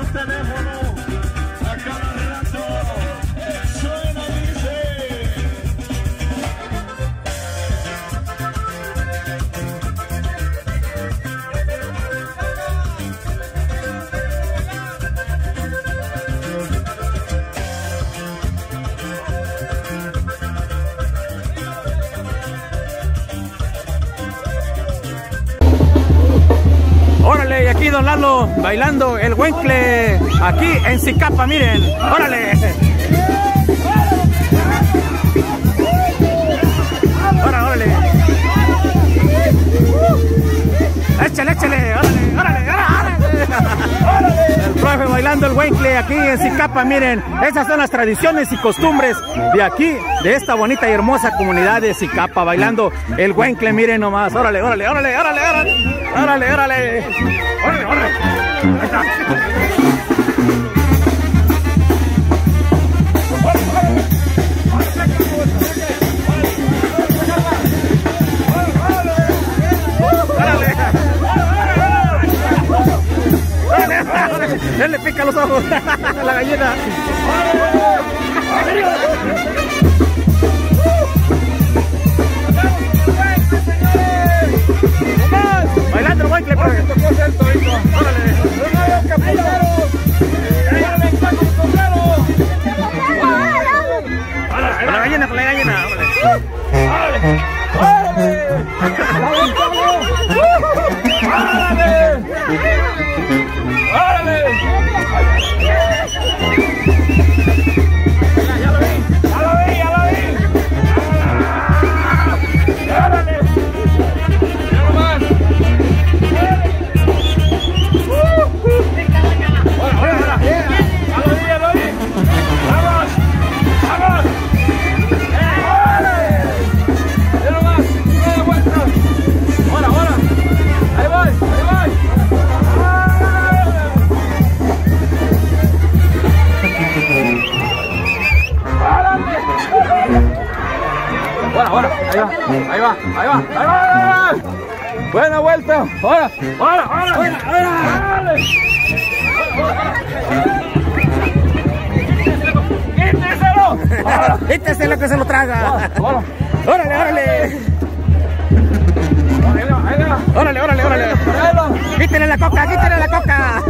Não Aquí Don Lalo bailando el Wenkle aquí en Zicapa, miren. ¡Órale! ¡Órale, órale! ¡Échale, échale! ¡Órale, órale, órale! Bailando el Wenkle aquí en Zicapa, miren. Esas son las tradiciones y costumbres de aquí, de esta bonita y hermosa comunidad de Zicapa, bailando el Wenkle, miren nomás. ¡Órale, órale, órale, órale, órale! ¡Órale, órale! ¡Órale, órale! Ahí Él le pica los ojos a la gallina. Bailando el Wenkle, profe. Con la gallina, con la gallina. Ahora, ahí va, ahí va, ahí va, ahí va. Buena vuelta. Ahora, ahora, ahora, ahora. ¡Quíteselo! ¡Quíteselo que se lo traga! ¡Órale, órale! ¡Órale, órale, órale! ¡Quítele la coca, quítele la coca!